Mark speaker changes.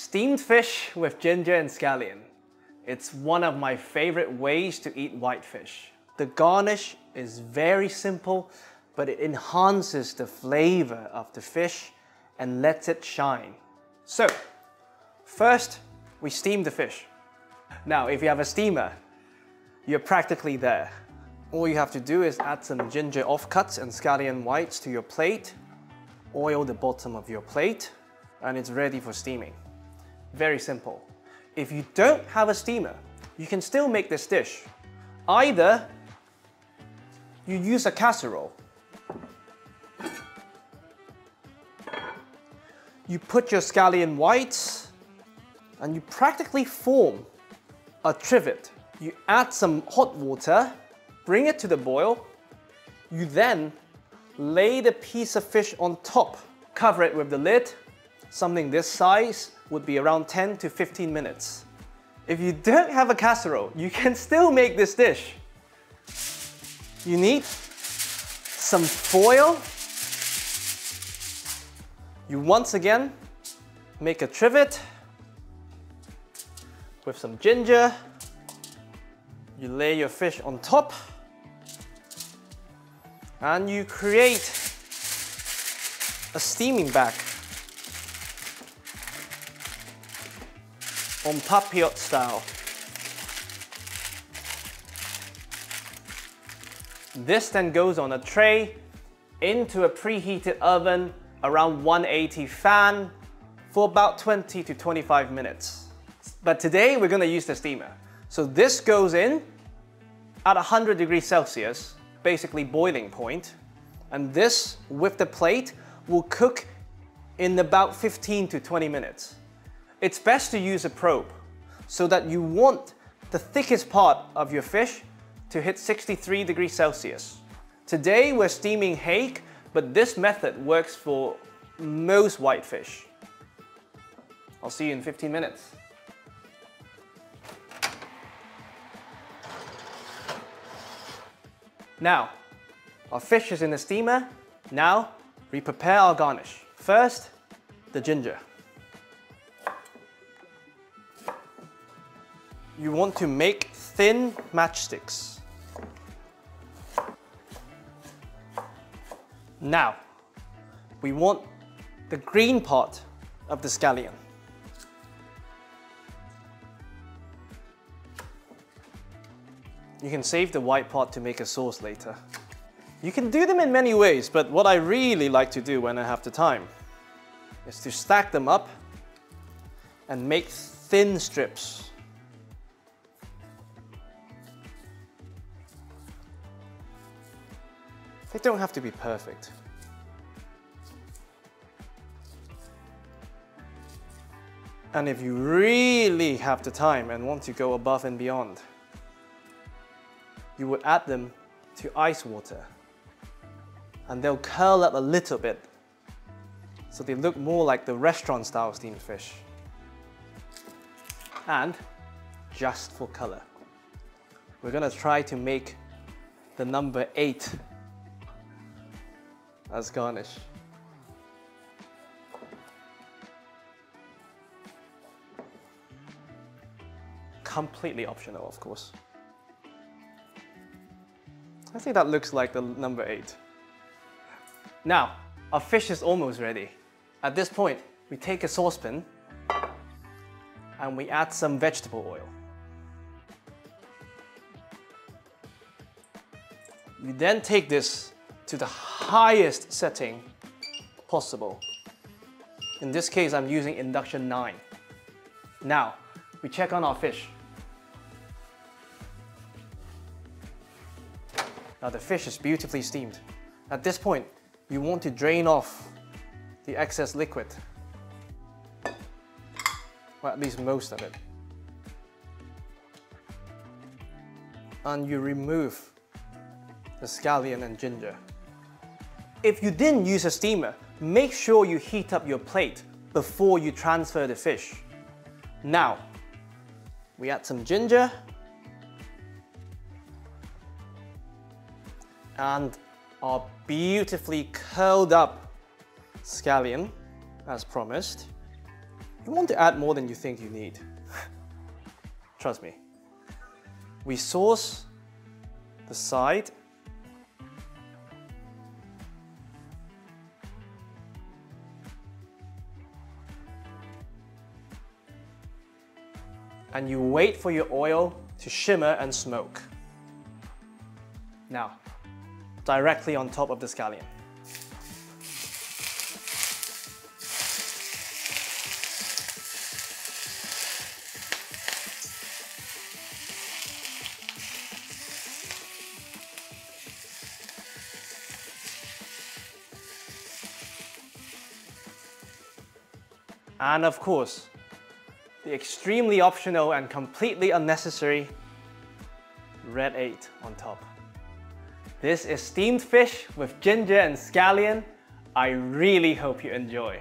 Speaker 1: Steamed fish with ginger and scallion. It's one of my favorite ways to eat whitefish. The garnish is very simple, but it enhances the flavor of the fish and lets it shine. So, first, we steam the fish. Now, if you have a steamer, you're practically there. All you have to do is add some ginger offcuts and scallion whites to your plate, oil the bottom of your plate, and it's ready for steaming. Very simple. If you don't have a steamer, you can still make this dish. Either you use a casserole. You put your scallion whites and you practically form a trivet. You add some hot water, bring it to the boil. You then lay the piece of fish on top. Cover it with the lid. Something this size would be around 10 to 15 minutes. If you don't have a casserole, you can still make this dish. You need some foil. You once again make a trivet with some ginger. You lay your fish on top and you create a steaming bag on style. This then goes on a tray into a preheated oven around 180 fan for about 20 to 25 minutes. But today we're gonna use the steamer. So this goes in at 100 degrees Celsius, basically boiling point, and this with the plate will cook in about 15 to 20 minutes. It's best to use a probe so that you want the thickest part of your fish to hit 63 degrees Celsius. Today we're steaming hake, but this method works for most whitefish. I'll see you in 15 minutes. Now, our fish is in the steamer. Now, we prepare our garnish. First, the ginger. You want to make thin matchsticks. Now, we want the green part of the scallion. You can save the white part to make a sauce later. You can do them in many ways, but what I really like to do when I have the time is to stack them up and make thin strips. They don't have to be perfect. And if you really have the time and want to go above and beyond, you would add them to ice water. And they'll curl up a little bit so they look more like the restaurant style steamed fish. And just for color, we're gonna try to make the number eight as garnish. Completely optional, of course. I think that looks like the number eight. Now, our fish is almost ready. At this point, we take a saucepan and we add some vegetable oil. We then take this to the highest setting possible. In this case, I'm using induction 9. Now, we check on our fish. Now the fish is beautifully steamed. At this point, you want to drain off the excess liquid. Well, at least most of it. And you remove the scallion and ginger. If you didn't use a steamer, make sure you heat up your plate before you transfer the fish. Now, we add some ginger and our beautifully curled up scallion as promised. You want to add more than you think you need. Trust me. We sauce the side and you wait for your oil to shimmer and smoke. Now, directly on top of the scallion. And of course, the extremely optional and completely unnecessary red 8 on top. This is steamed fish with ginger and scallion. I really hope you enjoy.